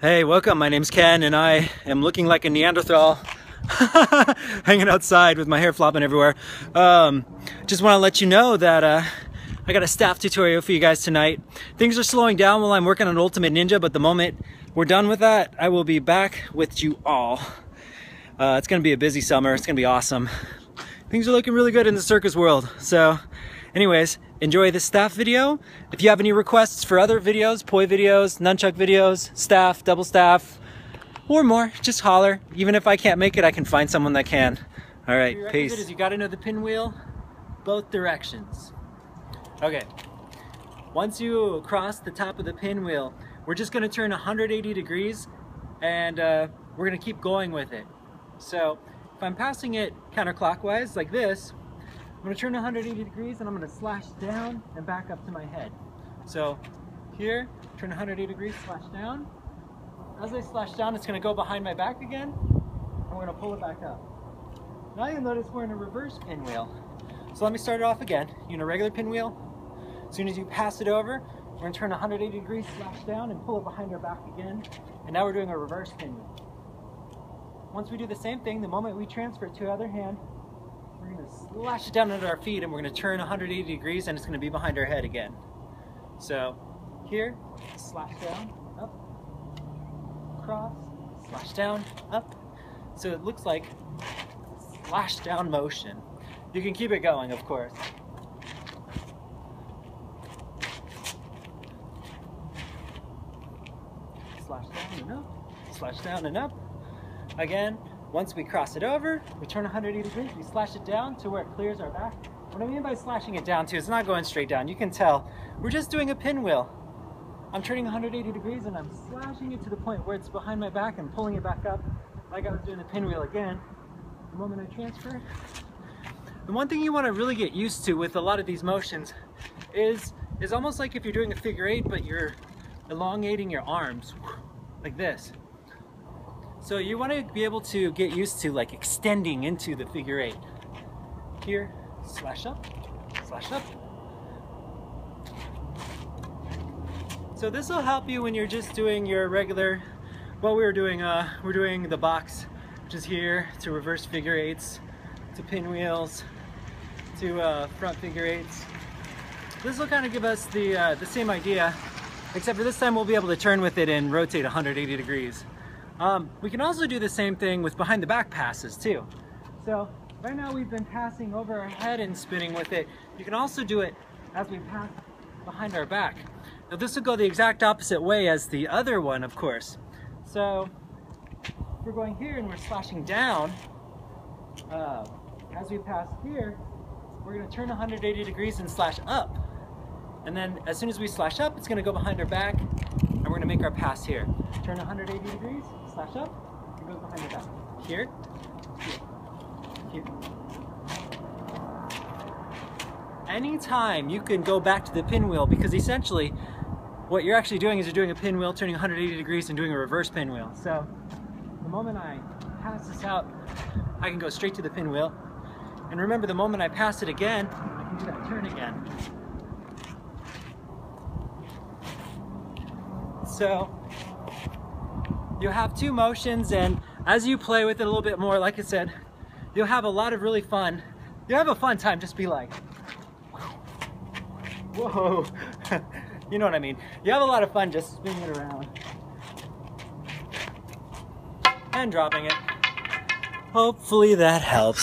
Hey, welcome. My name's Ken, and I am looking like a Neanderthal, hanging outside with my hair flopping everywhere. Um, just want to let you know that uh, I got a staff tutorial for you guys tonight. Things are slowing down while I'm working on Ultimate Ninja, but the moment we're done with that, I will be back with you all. Uh, it's going to be a busy summer. It's going to be awesome. Things are looking really good in the circus world. So, anyways, enjoy this staff video. If you have any requests for other videos, poi videos, nunchuck videos, staff, double staff, or more, just holler. Even if I can't make it, I can find someone that can. All right, peace. Is you gotta know the pinwheel, both directions. Okay, once you cross the top of the pinwheel, we're just gonna turn 180 degrees and uh, we're gonna keep going with it. So if I'm passing it counterclockwise like this, I'm gonna turn 180 degrees and I'm gonna slash down and back up to my head. So here, turn 180 degrees, slash down. As I slash down, it's gonna go behind my back again, and we're gonna pull it back up. Now you'll notice we're in a reverse pinwheel. So let me start it off again. You're in a regular pinwheel. As soon as you pass it over, we're gonna turn 180 degrees, slash down, and pull it behind our back again. And now we're doing a reverse pinwheel. Once we do the same thing, the moment we transfer it to the other hand, we're to slash it down under our feet and we're to turn 180 degrees and it's to be behind our head again. So here, slash down, up, cross, slash down, up. So it looks like slash down motion. You can keep it going, of course. Slash down and up, slash down and up. Again, once we cross it over, we turn 180 degrees, we slash it down to where it clears our back. What I mean by slashing it down too, it's not going straight down. You can tell, we're just doing a pinwheel. I'm turning 180 degrees and I'm slashing it to the point where it's behind my back and pulling it back up like I was doing the pinwheel again. The moment I transfer. The one thing you want to really get used to with a lot of these motions is, is almost like if you're doing a figure eight, but you're elongating your arms like this. So you want to be able to get used to like extending into the figure eight. Here, slash up, slash up. So this will help you when you're just doing your regular, what we were doing, uh, we're doing the box, which is here, to reverse figure eights, to pinwheels, to uh, front figure eights. This will kind of give us the, uh, the same idea, except for this time we'll be able to turn with it and rotate 180 degrees. Um, we can also do the same thing with behind the back passes too. So right now we've been passing over our head and spinning with it. You can also do it as we pass behind our back. Now this will go the exact opposite way as the other one, of course. So we're going here and we're slashing down. Uh, as we pass here, we're going to turn 180 degrees and slash up. And then as soon as we slash up, it's going to go behind our back and we're going to make our pass here. Turn 180 degrees, slash up, it goes behind your back. Here, here, here. Anytime you can go back to the pinwheel because essentially what you're actually doing is you're doing a pinwheel, turning 180 degrees and doing a reverse pinwheel. So the moment I pass this out, I can go straight to the pinwheel. And remember, the moment I pass it again, I can do that turn again. So you'll have two motions and as you play with it a little bit more, like I said, you'll have a lot of really fun. You'll have a fun time, just be like, whoa. you know what I mean. You have a lot of fun just spinning it around. And dropping it. Hopefully that helps.